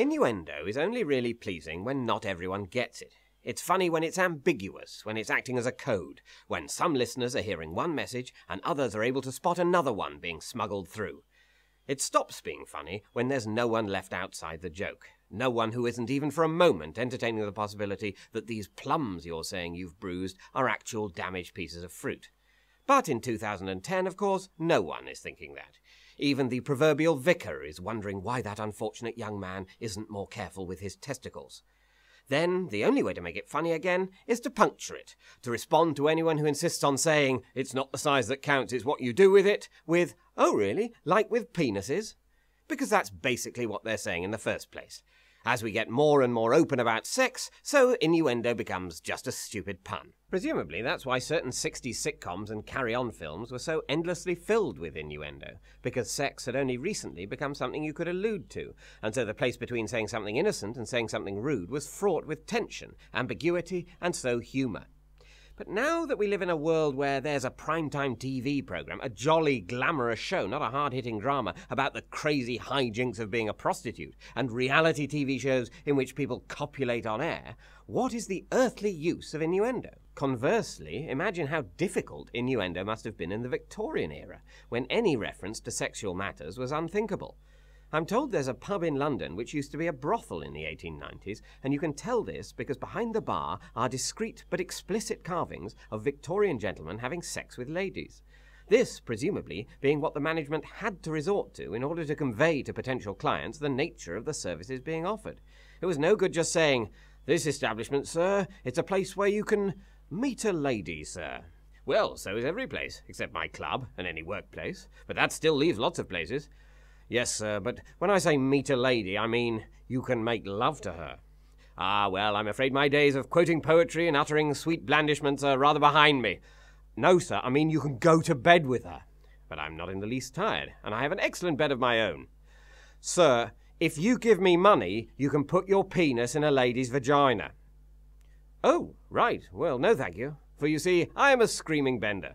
Innuendo is only really pleasing when not everyone gets it. It's funny when it's ambiguous, when it's acting as a code, when some listeners are hearing one message and others are able to spot another one being smuggled through. It stops being funny when there's no one left outside the joke. No one who isn't even for a moment entertaining the possibility that these plums you're saying you've bruised are actual damaged pieces of fruit. But in 2010, of course, no one is thinking that. Even the proverbial vicar is wondering why that unfortunate young man isn't more careful with his testicles. Then, the only way to make it funny again is to puncture it, to respond to anyone who insists on saying, it's not the size that counts, it's what you do with it, with, oh really, like with penises? Because that's basically what they're saying in the first place. As we get more and more open about sex, so innuendo becomes just a stupid pun. Presumably, that's why certain 60s sitcoms and carry on films were so endlessly filled with innuendo, because sex had only recently become something you could allude to, and so the place between saying something innocent and saying something rude was fraught with tension, ambiguity, and so humour. But now that we live in a world where there's a primetime TV program, a jolly, glamorous show, not a hard hitting drama about the crazy hijinks of being a prostitute, and reality TV shows in which people copulate on air, what is the earthly use of innuendo? Conversely, imagine how difficult innuendo must have been in the Victorian era, when any reference to sexual matters was unthinkable. I'm told there's a pub in London which used to be a brothel in the 1890s, and you can tell this because behind the bar are discreet but explicit carvings of Victorian gentlemen having sex with ladies. This, presumably, being what the management had to resort to in order to convey to potential clients the nature of the services being offered. It was no good just saying, This establishment, sir, it's a place where you can meet a lady, sir. Well, so is every place, except my club and any workplace, but that still leaves lots of places. Yes, sir, but when I say meet a lady, I mean you can make love to her. Ah, well, I'm afraid my days of quoting poetry and uttering sweet blandishments are rather behind me. No, sir, I mean you can go to bed with her. But I'm not in the least tired, and I have an excellent bed of my own. Sir, if you give me money, you can put your penis in a lady's vagina. Oh, right. Well, no, thank you. For you see, I am a screaming bender.